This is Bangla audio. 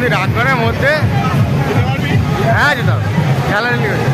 কিন্তু ডাকঘরের মধ্যে হ্যাঁ যেত হবে। গ্যালারি রয়েছে।